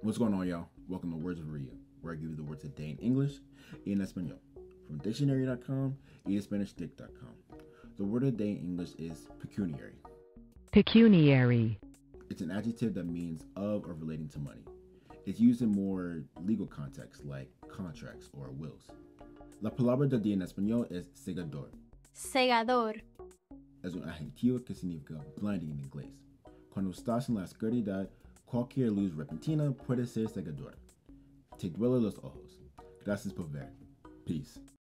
What's going on, y'all? Welcome to Words With Ryuuu, where I give you the words a day in English y en español from dictionary.com y SpanishDict.com. The word of the day in English is pecuniary. Pecuniary. It's an adjective that means of or relating to money. It's used in more legal contexts like contracts or wills. La palabra del día en español es cegador. Cegador. Es un adjetivo que significa blinding en inglés. Cuando estás en la oscuridad, cualquier luz repentina puede ser cegadora. Te duele los ojos. Gracias por ver. Peace.